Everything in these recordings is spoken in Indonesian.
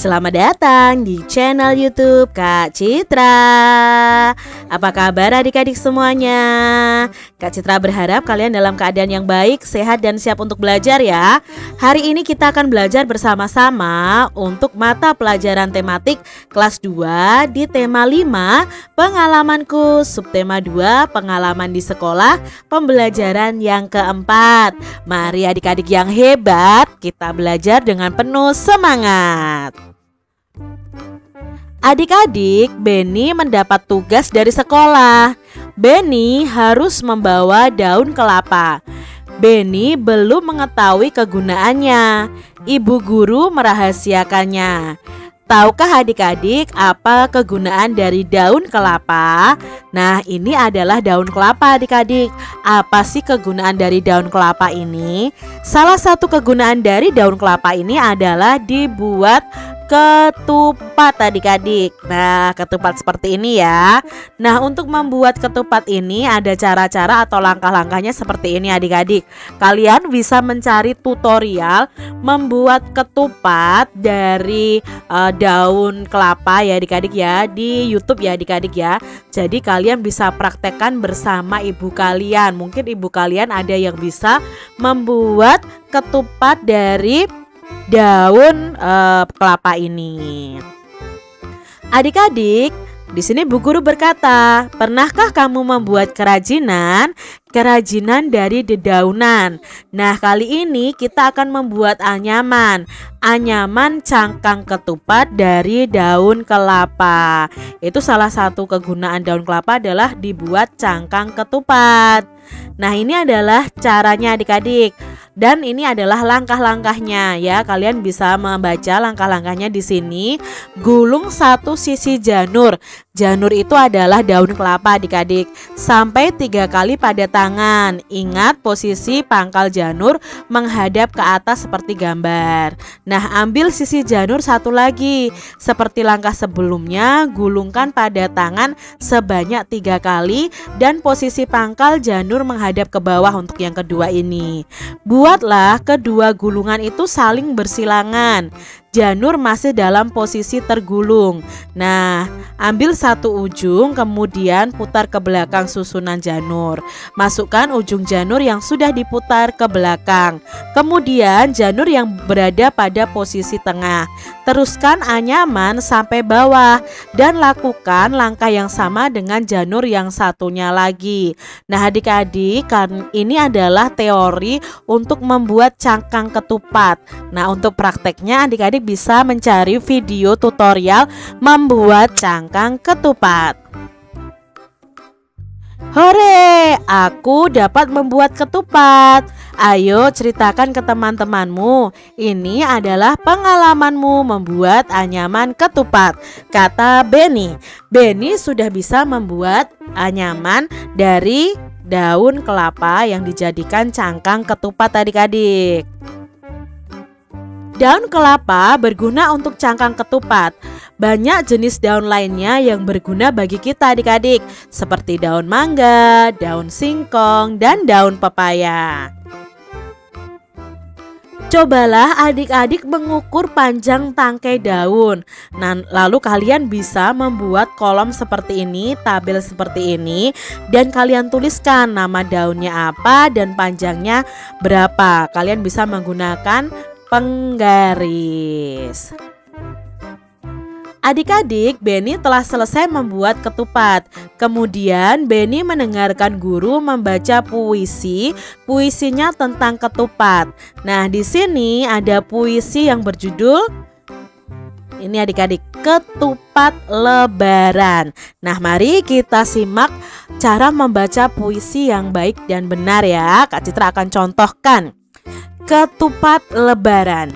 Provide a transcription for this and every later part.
Selamat datang di channel youtube Kak Citra Apa kabar adik-adik semuanya? Kak Citra berharap kalian dalam keadaan yang baik, sehat dan siap untuk belajar ya Hari ini kita akan belajar bersama-sama untuk mata pelajaran tematik kelas 2 di tema 5 Pengalamanku subtema 2 pengalaman di sekolah pembelajaran yang keempat Mari adik-adik yang hebat kita belajar dengan penuh semangat. Adik-adik, Benny mendapat tugas dari sekolah. Benny harus membawa daun kelapa. Benny belum mengetahui kegunaannya. Ibu guru merahasiakannya. Tahukah adik-adik apa kegunaan dari daun kelapa? Nah, ini adalah daun kelapa adik-adik. Apa sih kegunaan dari daun kelapa ini? Salah satu kegunaan dari daun kelapa ini adalah dibuat ketupat adik-adik. Nah ketupat seperti ini ya. Nah untuk membuat ketupat ini ada cara-cara atau langkah-langkahnya seperti ini adik-adik. Kalian bisa mencari tutorial membuat ketupat dari uh, daun kelapa ya adik-adik ya Di youtube ya adik-adik ya. Jadi kalian bisa praktekkan bersama ibu kalian. Mungkin ibu kalian ada yang bisa membuat ketupat dari daun uh, kelapa ini. Adik-adik, di sini Bu Guru berkata, "Pernahkah kamu membuat kerajinan? Kerajinan dari dedaunan. Nah, kali ini kita akan membuat anyaman. Anyaman cangkang ketupat dari daun kelapa. Itu salah satu kegunaan daun kelapa adalah dibuat cangkang ketupat. Nah, ini adalah caranya adik-adik. Dan ini adalah langkah-langkahnya ya. Kalian bisa membaca langkah-langkahnya di sini. Gulung satu sisi janur. Janur itu adalah daun kelapa adik-adik. Sampai tiga kali pada tangan. Ingat posisi pangkal janur menghadap ke atas seperti gambar. Nah, ambil sisi janur satu lagi. Seperti langkah sebelumnya, gulungkan pada tangan sebanyak tiga kali dan posisi pangkal janur menghadap ke bawah untuk yang kedua ini. Buatlah kedua gulungan itu saling bersilangan janur masih dalam posisi tergulung. Nah, ambil satu ujung kemudian putar ke belakang susunan janur. Masukkan ujung janur yang sudah diputar ke belakang. Kemudian janur yang berada pada posisi tengah. Teruskan anyaman sampai bawah dan lakukan langkah yang sama dengan janur yang satunya lagi. Nah, adik-adik, kan ini adalah teori untuk membuat cangkang ketupat. Nah, untuk prakteknya adik-adik bisa mencari video tutorial membuat cangkang ketupat. Hore, aku dapat membuat ketupat. Ayo ceritakan ke teman-temanmu. Ini adalah pengalamanmu membuat anyaman ketupat, kata Benny. Benny sudah bisa membuat anyaman dari daun kelapa yang dijadikan cangkang ketupat adik-adik. Daun kelapa berguna untuk cangkang ketupat. Banyak jenis daun lainnya yang berguna bagi kita adik-adik, seperti daun mangga, daun singkong, dan daun pepaya. Cobalah adik-adik mengukur panjang tangkai daun. Nah, lalu kalian bisa membuat kolom seperti ini, tabel seperti ini, dan kalian tuliskan nama daunnya apa dan panjangnya berapa. Kalian bisa menggunakan penggaris. Adik-adik, Benny telah selesai membuat ketupat. Kemudian Benny mendengarkan guru membaca puisi, puisinya tentang ketupat. Nah, di sini ada puisi yang berjudul ini adik-adik, ketupat lebaran. Nah, mari kita simak cara membaca puisi yang baik dan benar ya. Kak Citra akan contohkan ketupat lebaran.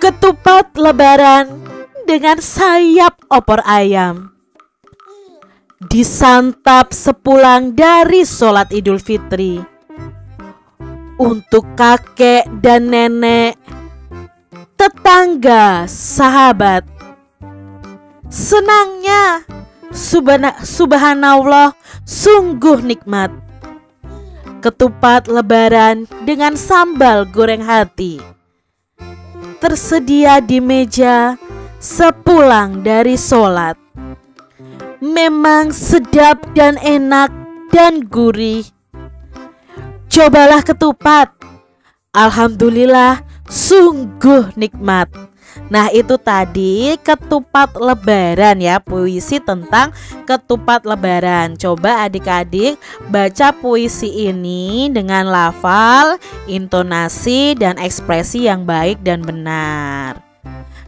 Ketupat lebaran dengan sayap opor ayam disantap sepulang dari sholat Idul Fitri. Untuk kakek dan nenek, tetangga, sahabat, senangnya subhana, subhanallah sungguh nikmat. Ketupat lebaran dengan sambal goreng hati tersedia di meja sepulang dari sholat memang sedap dan enak dan gurih. Cobalah ketupat. Alhamdulillah, sungguh nikmat. Nah, itu tadi ketupat lebaran ya, puisi tentang ketupat lebaran. Coba adik-adik baca puisi ini dengan lafal, intonasi dan ekspresi yang baik dan benar.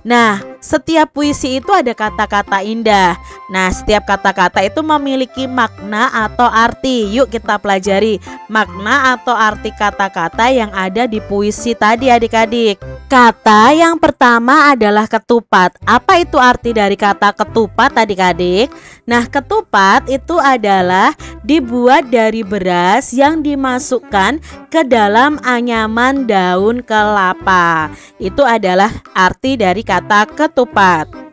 Nah, setiap puisi itu ada kata-kata indah. Nah, setiap kata-kata itu memiliki makna atau arti. Yuk kita pelajari makna atau arti kata-kata yang ada di puisi tadi adik-adik. Kata yang pertama adalah ketupat. Apa itu arti dari kata ketupat adik-adik? Nah, ketupat itu adalah dibuat dari beras yang dimasukkan ke dalam anyaman daun kelapa. Itu adalah arti dari kata kata ketupat.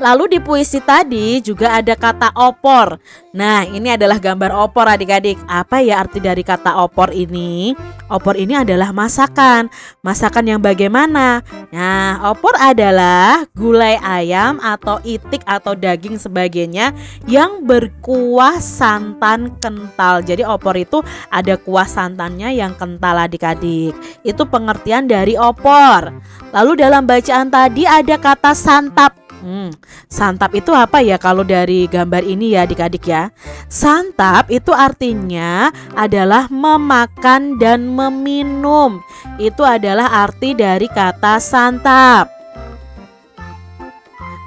Lalu di puisi tadi juga ada kata opor. Nah, ini adalah gambar opor adik-adik. Apa ya arti dari kata opor ini? Opor ini adalah masakan. Masakan yang bagaimana? Nah, opor adalah gulai ayam atau itik atau daging sebagainya yang berkuah santan kental. Jadi opor itu ada kuah santannya yang kental adik-adik. Itu pengertian dari opor. Lalu dalam bacaan tadi ada kata santap. Hmm, santap itu apa ya kalau dari gambar ini ya adik-adik ya? Santap itu artinya adalah memakan dan meminum. Itu adalah arti dari kata santap.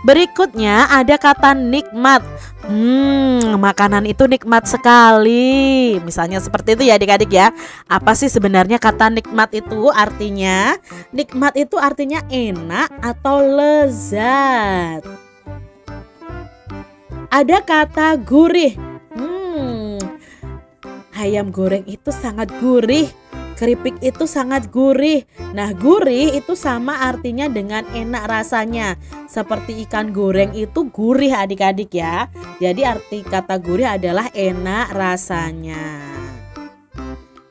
Berikutnya ada kata nikmat. Hmm, makanan itu nikmat sekali. Misalnya seperti itu ya adik-adik ya. Apa sih sebenarnya kata nikmat itu artinya? Nikmat itu artinya enak atau lezat. Ada kata gurih. Hmm, ayam goreng itu sangat gurih. Keripik itu sangat gurih. Nah, gurih itu sama artinya dengan enak rasanya. Seperti ikan goreng itu gurih adik-adik ya. Jadi arti kata gurih adalah enak rasanya.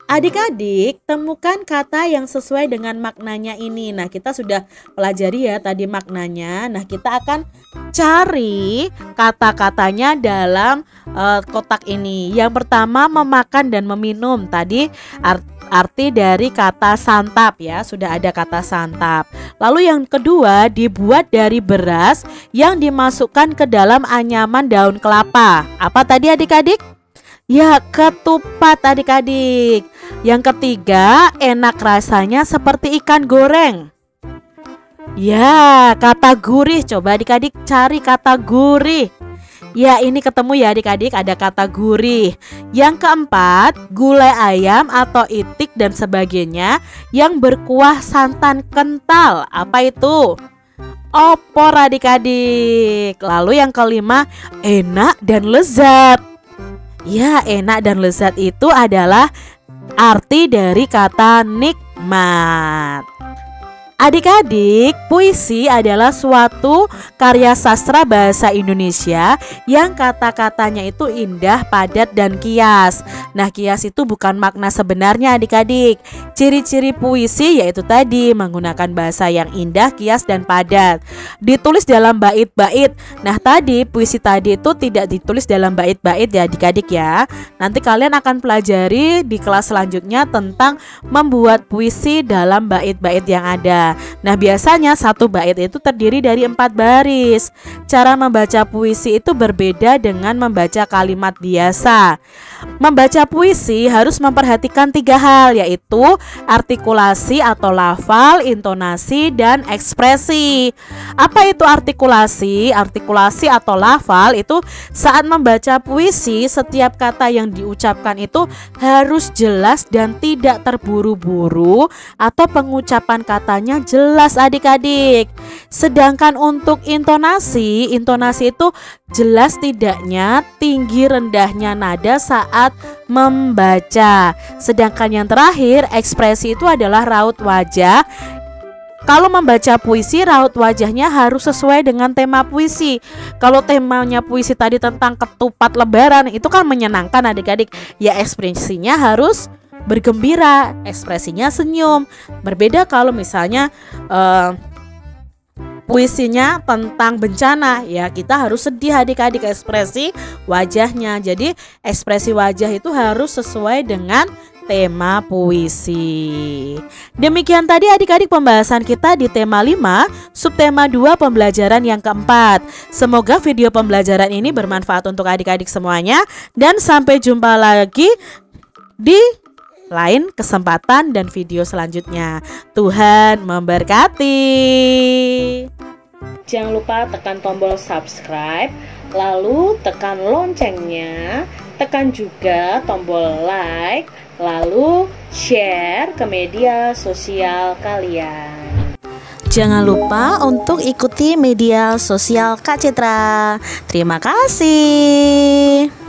Adik-adik, temukan kata yang sesuai dengan maknanya ini. Nah, kita sudah pelajari ya tadi maknanya. Nah, kita akan cari kata-katanya dalam uh, kotak ini. Yang pertama, memakan dan meminum. Tadi art arti dari kata santap ya, sudah ada kata santap. Lalu yang kedua dibuat dari beras yang dimasukkan ke dalam anyaman daun kelapa. Apa tadi adik-adik? Ya, ketupat adik-adik. Yang ketiga, enak rasanya seperti ikan goreng. Ya, kata gurih. Coba adik-adik cari kata gurih. Ya ini ketemu ya adik-adik ada kata gurih Yang keempat gulai ayam atau itik dan sebagainya Yang berkuah santan kental Apa itu? Opor adik-adik Lalu yang kelima enak dan lezat Ya enak dan lezat itu adalah arti dari kata nikmat Adik-adik, puisi adalah suatu karya sastra bahasa Indonesia yang kata-katanya itu indah, padat, dan kias. Nah, kias itu bukan makna sebenarnya adik-adik. Ciri-ciri puisi yaitu tadi menggunakan bahasa yang indah, kias, dan padat. Ditulis dalam bait-bait. Nah, tadi puisi tadi itu tidak ditulis dalam bait-bait ya adik-adik ya. Nanti kalian akan pelajari di kelas selanjutnya tentang membuat puisi dalam bait-bait yang ada. Nah biasanya satu bait itu terdiri dari empat baris. Cara membaca puisi itu berbeda dengan membaca kalimat biasa Membaca puisi harus memperhatikan tiga hal yaitu artikulasi atau lafal, intonasi, dan ekspresi. Apa itu artikulasi? Artikulasi atau lafal itu saat membaca puisi setiap kata yang diucapkan itu harus jelas dan tidak terburu-buru atau pengucapan katanya jelas adik-adik. Sedangkan untuk intonasi, intonasi itu jelas tidaknya tinggi rendahnya nada saat membaca. Sedangkan yang terakhir, ekspresi itu adalah raut wajah kalau membaca puisi, raut wajahnya harus sesuai dengan tema puisi. Kalau temanya puisi tadi tentang ketupat lebaran, itu kan menyenangkan adik-adik. Ya ekspresinya harus bergembira, ekspresinya senyum. Berbeda kalau misalnya uh, puisinya tentang bencana ya kita harus sedih adik-adik ekspresi wajahnya jadi ekspresi wajah itu harus sesuai dengan tema puisi. Demikian tadi adik-adik pembahasan kita di tema 5, subtema 2 pembelajaran yang keempat. Semoga video pembelajaran ini bermanfaat untuk adik-adik semuanya dan sampai jumpa lagi di lain kesempatan dan video selanjutnya. Tuhan memberkati. Jangan lupa tekan tombol subscribe, lalu tekan loncengnya, tekan juga tombol like, lalu share ke media sosial kalian. Jangan lupa untuk ikuti media sosial Kak Citra. Terima kasih.